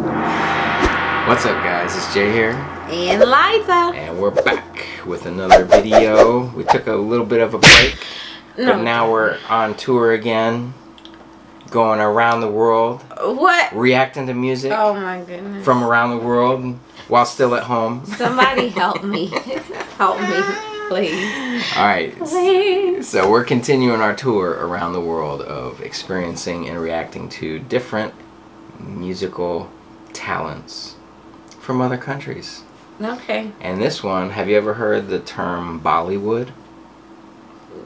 What's up guys, it's Jay here. And Liza. And we're back with another video. We took a little bit of a break, no. but now we're on tour again. Going around the world. What? Reacting to music. Oh my goodness. From around the world while still at home. Somebody help me. help me, please. Alright. Please. So we're continuing our tour around the world of experiencing and reacting to different musical talents from other countries. Okay. And this one, have you ever heard the term Bollywood?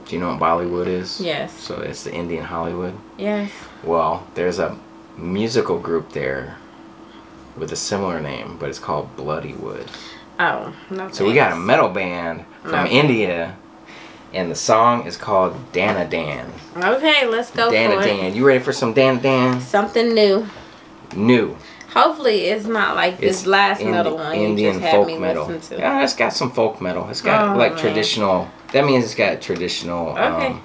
Do you know what Bollywood is? Yes. So it's the Indian Hollywood? Yes. Well, there's a musical group there with a similar name, but it's called Bloodywood. Oh, no. So we got a metal band from no. India, and the song is called Dana Dan. Okay, let's go Dana Dan. You ready for some Dana Dan? Something new. New. Hopefully, it's not like it's this last Indi metal one Indian folk metal. Yeah, it's got some folk metal. It's got oh, like man. traditional. That means it's got traditional okay. um,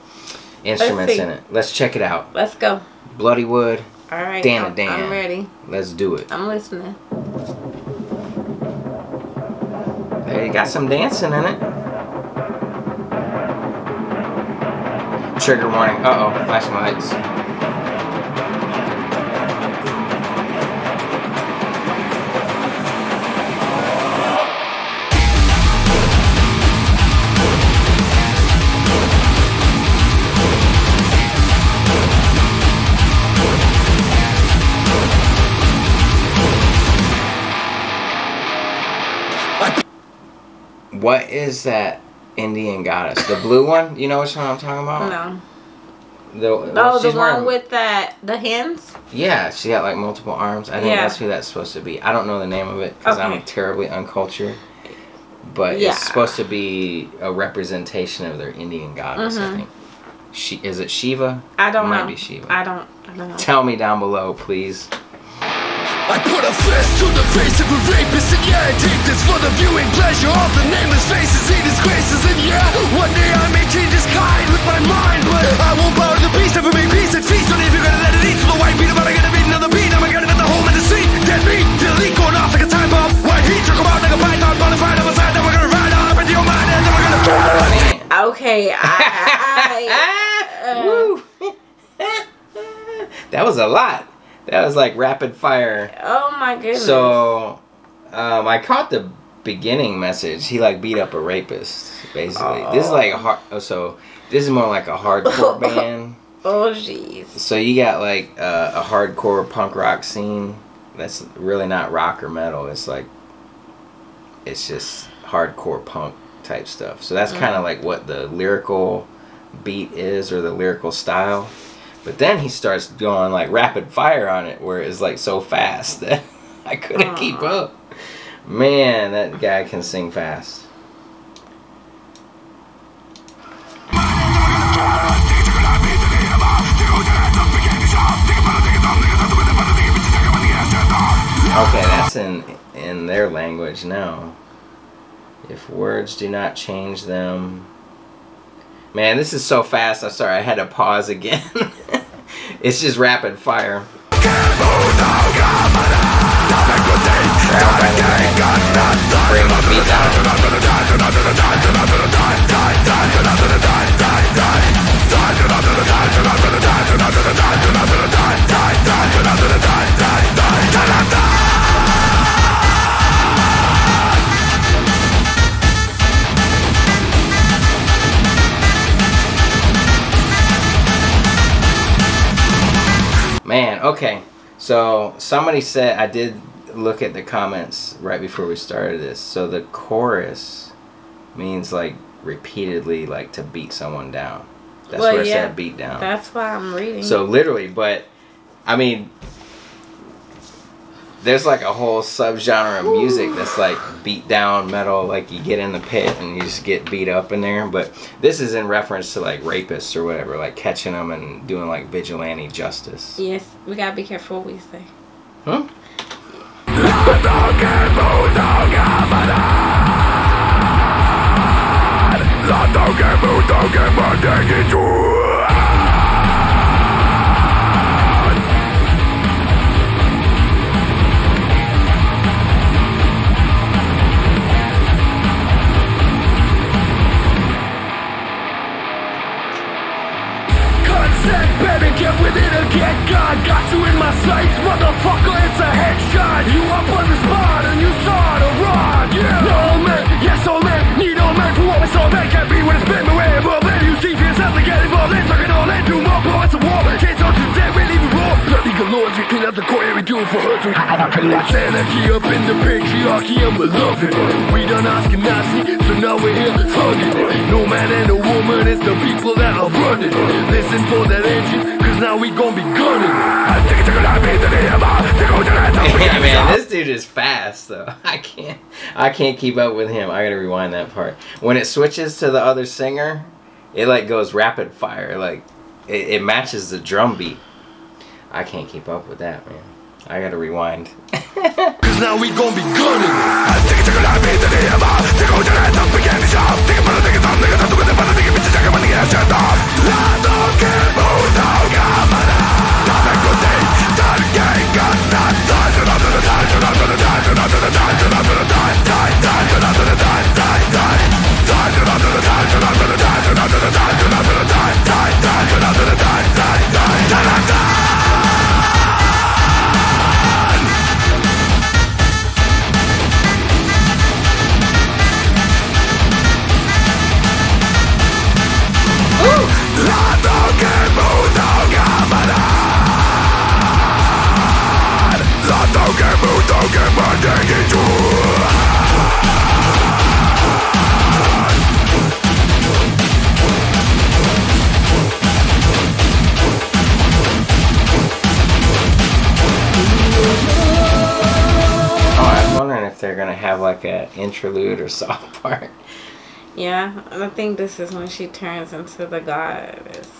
instruments in it. Let's check it out. Let's go. Bloodywood. All right. Dan I'm, Dan. I'm ready. Let's do it. I'm listening. Hey, you got some dancing in it. Trigger warning. Uh oh, flashing lights. What is that Indian goddess? The blue one? You know which one I'm talking about? No. The, oh, the one wearing, with that the hands. Yeah, she got like multiple arms. I think yeah. that's who that's supposed to be. I don't know the name of it because okay. I'm terribly uncultured. But yeah. it's supposed to be a representation of their Indian goddess. Mm -hmm. I mm-hmm. think. She is it Shiva? I don't it know. Might be Shiva. I don't. I don't know. Tell me down below, please. I put a fist to the face of a rapist And yeah, I take this for the viewing pleasure Of the nameless faces, he disgraces And yeah, one day I may change his kind with my mind But I won't bow to the beast, never make peace and feast On if you're gonna let it eat. To the white beat But I gotta beat another beat, I'm gonna get the home in the seat Dead beat, till the going off like a time bomb White heat, chuck out like a python Bonafide on my side, then we're gonna ride on up into your mind And then we're gonna Okay, I... I uh... that was a lot that was like rapid fire. Oh my goodness. So, um, I caught the beginning message. He like beat up a rapist, basically. Oh. This is like a hard. Oh, so this is more like a hardcore band. Oh jeez. So you got like uh, a hardcore punk rock scene. That's really not rock or metal. It's like it's just hardcore punk type stuff. So that's mm. kind of like what the lyrical beat is or the lyrical style. But then he starts going like rapid fire on it, where it's like so fast that I couldn't keep up. Man, that guy can sing fast. Okay, that's in in their language now. If words do not change them, Man, this is so fast. I'm sorry, I had to pause again. it's just rapid fire. Bring down. Okay. So somebody said I did look at the comments right before we started this. So the chorus means like repeatedly like to beat someone down. That's well, where yeah, it said beat down. That's why I'm reading. So literally, but I mean there's like a whole subgenre of music that's like beat down metal, like you get in the pit and you just get beat up in there. But this is in reference to like rapists or whatever, like catching them and doing like vigilante justice. Yes, we gotta be careful what we say. Huh? lords, court, yeah, we do it for her. That's anarchy up in the patriarchy, and we're loving it. We done asking Nazi, so now we're here hugging it. No man and no woman, it's the people that are running. Listen for that engine, cause now we gon' be gunning. To to Yeah, man, this dude is fast though. I can't, I can't keep up with him. I gotta rewind that part. When it switches to the other singer, it like goes rapid fire. Like it, it matches the drum beat. I can't keep up with that, man. I gotta rewind. Cause now we gon' be gunning. Oh, they're gonna have like a interlude or soft part. Yeah, I think this is when she turns into the goddess.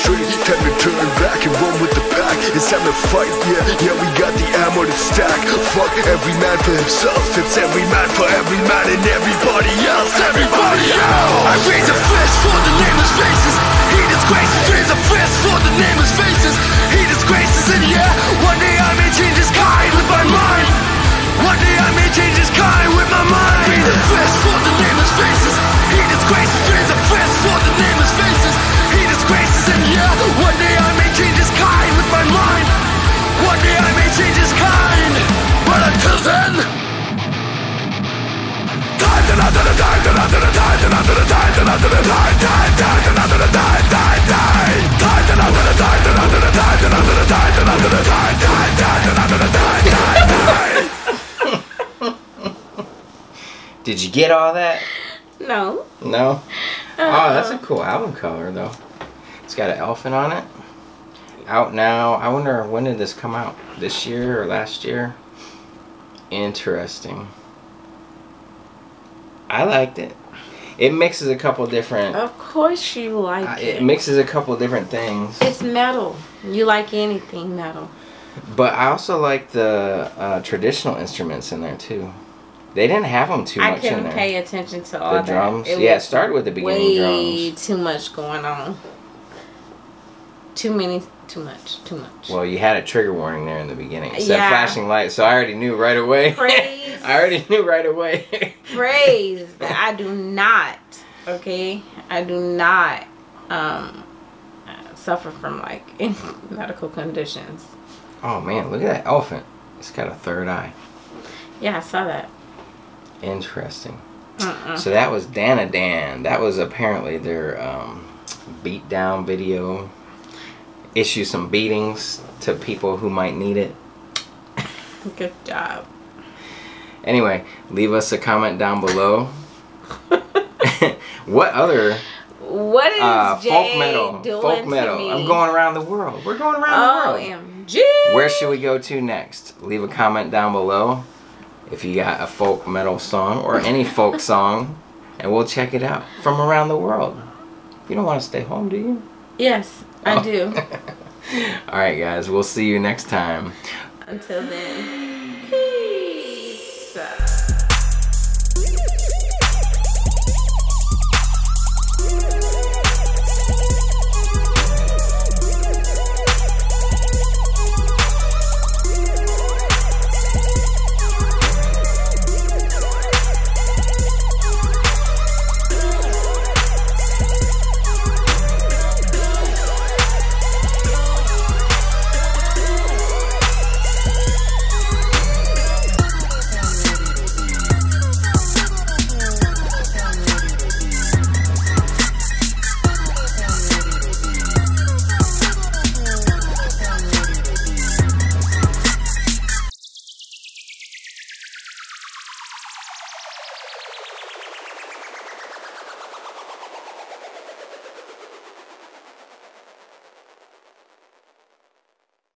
Straight, time to turn back and run with the pack. It's time to fight, yeah, yeah, we got the ammo to stack. Fuck every man for himself, it's every man for every man and everybody else, everybody else. I raise a fist for the nameless faces. He disgraces, raise a fist for the nameless faces. He disgraces, and yeah, one day I may change his kind with my mind. Did you get all that? No. No. Oh, that's a cool album cover though. It's got an elephant on it. Out now. I wonder when did this come out? This year or last year? Interesting. I liked it. It mixes a couple different. Of course you like uh, it. it mixes a couple different things. It's metal. You like anything metal. But I also like the uh, traditional instruments in there too. They didn't have them too I much in couldn't there. pay attention to all the that. drums. yeah, it was started with the beginning way drums. too much going on. Too many, too much, too much. Well, you had a trigger warning there in the beginning. It said Yeah. flashing light, so I already knew right away. Praise. I already knew right away. Praise that I do not. Okay, I do not um suffer from like medical conditions. oh man, look at that elephant. It's got a third eye. Yeah, I saw that. Interesting. Mm-mm. So that was Dana Dan. That was apparently their um, beat down video. Issue some beatings to people who might need it. Good job. Anyway, leave us a comment down below. what other What is uh, folk metal? Folk metal. me? I'm going around the world. We're going around the world. OMG. Where should we go to next? Leave a comment down below if you got a folk metal song or any folk song, and we'll check it out from around the world. You don't want to stay home, do you? Yes, I Oh. do. All right, guys. We'll see you next time. Until then.